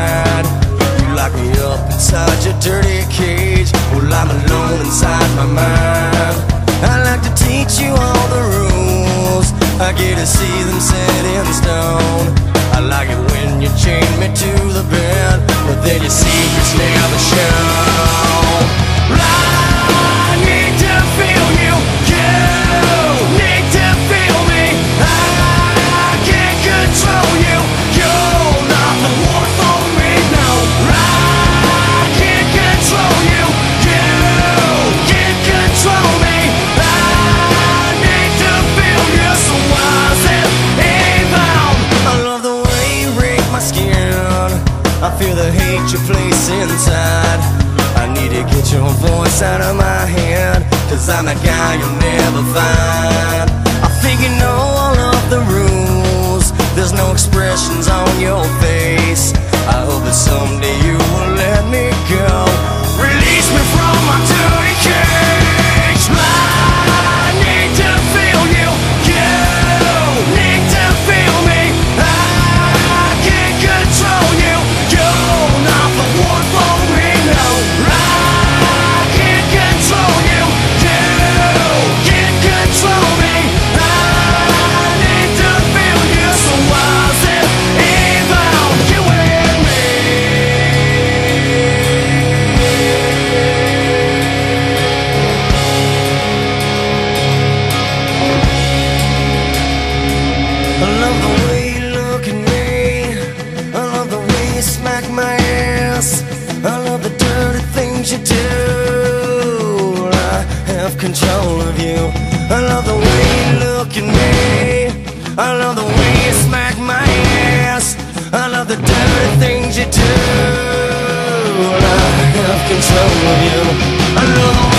inside. You lock me up inside your dirty cage. Well, I'm alone inside my mind. I like to teach you all the rules. I get to see them set in stone. I like it when you chain me to the bed, but then your secrets never show. Feel the hate you place inside. I need to get your voice out of my head. Cause I'm the guy you'll never find. I think you know all of the rules. There's no expressions on your face. Have control of you. I love the way you look at me. I love the way you smack my ass. I love the dirty things you do. I have control of you. I love the